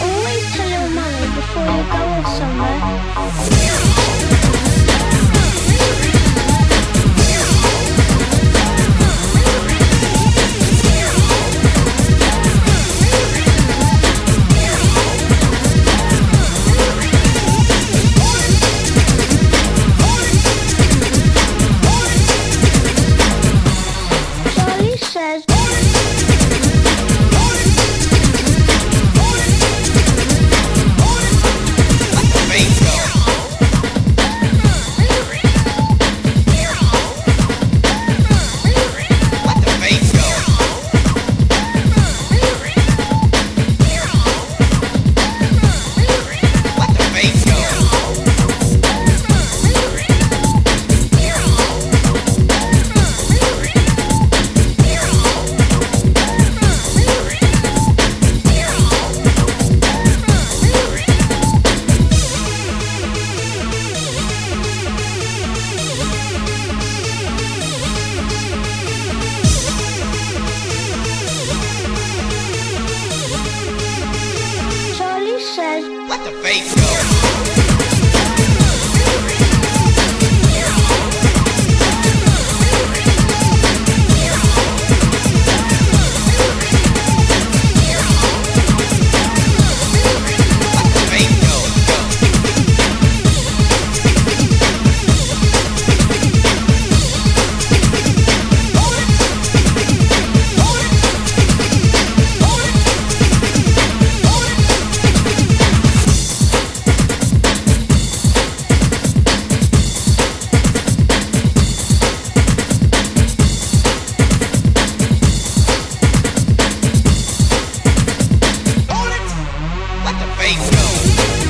always tell your mummy before you go off somewhere. Let the bass go. Go.